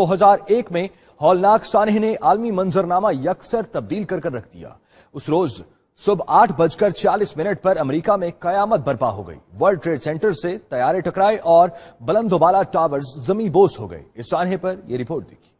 دو ہزار ایک میں ہولناک سانح نے عالمی منظرنامہ یکسر تبدیل کر کر رکھ دیا۔ اس روز صبح آٹھ بج کر چالیس منٹ پر امریکہ میں قیامت برپا ہو گئی۔ ورلڈ ٹریڈ سینٹر سے تیارے ٹکرائے اور بلند و بالا ٹاورز زمین بوس ہو گئے۔ اس سانحے پر یہ رپورٹ دیکھی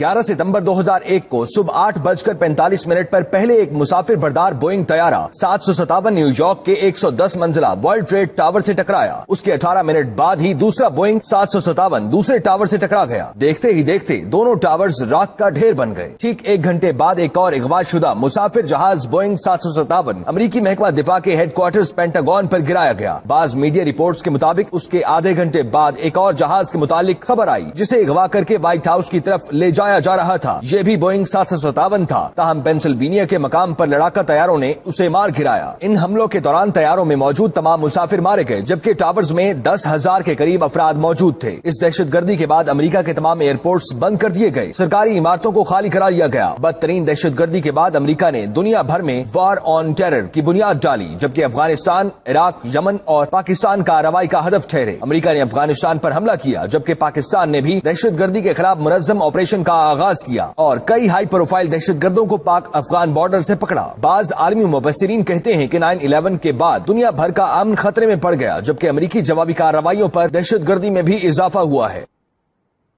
گیارہ ستمبر دو ہزار ایک کو صبح آٹھ بج کر پینتالیس منٹ پر پہلے ایک مسافر بردار بوئنگ طیارہ سات سو ستاون نیو یارک کے ایک سو دس منزلہ ورلڈ ٹریڈ ٹاور سے ٹکرایا۔ اس کے اٹھارہ منٹ بعد ہی دوسرا بوئنگ سات سو ستاون دوسرے ٹاور سے ٹکرا گیا۔ دیکھتے ہی دیکھتے دونوں ٹاورز راک کا ڈھیر بن گئے۔ ٹھیک ایک گھنٹے بعد ایک اور اغوا شدہ مسافر جہاز بوئنگ سات سو ستاون امریکی محکمہ دفاع کے ہیڈ کوارٹرز پینٹاگون پر گرایا گیا۔ بعض میڈیا رپورٹس کے مطابق اس کے آدھے گھنٹے بعد ایک اور جہاز کے متعلق خبر آئی، جسے اغوا کر کے وائٹ ہاؤس کی طرف لے جا جایا جا رہا تھا۔ یہ بھی بوئنگ سات سو ستاون تھا۔ تاہم پینسلوینیا کے مقام پر لڑاکا تیاروں نے اسے مار گرایا ان حملوں کے دوران تیاروں میں موجود تمام مسافر مارے گئے، جبکہ ٹاورز میں دس ہزار کے قریب افراد موجود تھے۔ اس دہشت گردی کے بعد امریکہ کے تمام ایئرپورٹس بند کر دیے گئے۔ سرکاری عمارتوں کو خالی کرا لیا گیا۔ بدترین دہشت گردی کے بعد امریکہ نے دنیا بھر میں وار آن ٹیرر کی بنیاد ڈالی، جبکہ افغانستان، عراق، یمن اور پاکستان کا روائی کا ہدف ٹھہرے۔ امریکہ نے افغانستان پر حملہ کیا، جبکہ پاکستان نے بھی دہشت گردی کے خلاف منظم آپریشن کا کا آغاز کیا اور کئی ہائی پروفائل دہشت گردوں کو پاک افغان بارڈر سے پکڑا۔ بعض عالمی مبصرین کہتے ہیں کہ نائن الیون کے بعد دنیا بھر کا امن خطرے میں پڑ گیا، جبکہ امریکی جوابی کارروائیوں پر دہشت گردی میں بھی اضافہ ہوا ہے۔